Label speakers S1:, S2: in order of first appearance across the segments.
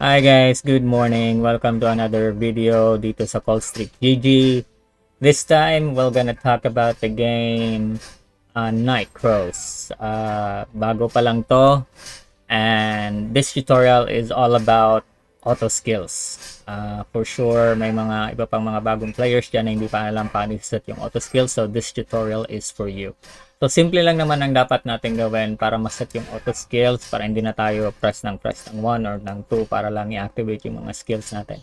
S1: Hi guys, good morning. Welcome to another video dito sa Call Street GG. This time, we're gonna talk about the game uh, Night Crows. Uh, bago pa lang to. And this tutorial is all about auto skills. Uh, for sure, may mga iba pang mga bagong players dyan na hindi pa alam paano set yung auto skills. So, this tutorial is for you. So, simple lang naman ang dapat natin gawin para maset yung auto skills para hindi na tayo press ng press ng 1 or ng 2 para lang i-activate yung mga skills natin.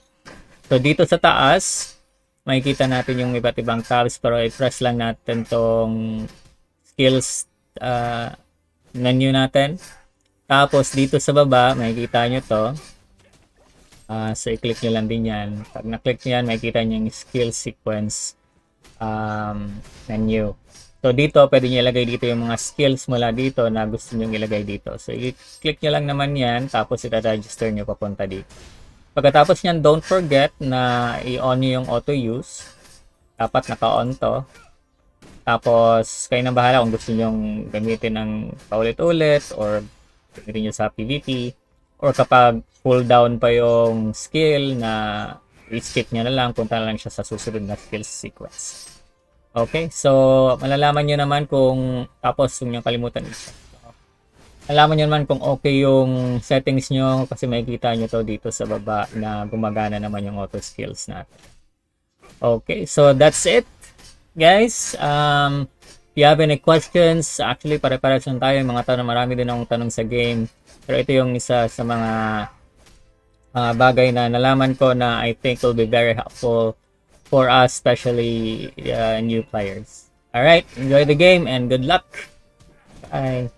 S1: So, dito sa taas, makikita natin yung iba't ibang tabs pero i-press lang natin tong skills uh, menu natin. Tapos, dito sa baba, makikita nyo to. Uh, so, i-click nyo lang din yan. Pag na-click nyo yan, makikita nyo yung skill sequence um, menu. So dito, pwede nyo ilagay dito yung mga skills mula dito na gusto nyo ilagay dito. So i-click nyo lang naman yan, tapos ita-register nyo papunta dito. Pagkatapos nyan, don't forget na i-on nyo yung auto use. Dapat naka-on to. Tapos, kayo na bahala kung gusto nyo gamitin ng paulit-ulit or gamitin nyo sa PvP. Or kapag pull down pa yung skill na i-skip nyo na lang, punta na lang siya sa susunod na skill sequence. Okay, so malalaman nyo naman kung tapos huwag nyo kalimutan isa. Malalaman nyo naman kung okay yung settings nyo kasi makikita nyo to dito sa baba na gumagana naman yung auto skills natin. Okay, so that's it guys. Um, if you have any questions, actually pare-pares lang tayo. Mga tanong, marami din akong tanong sa game. Pero ito yung isa sa mga uh, bagay na nalaman ko na I think will be very helpful for us, especially uh, new players. All right, enjoy the game and good luck. Bye.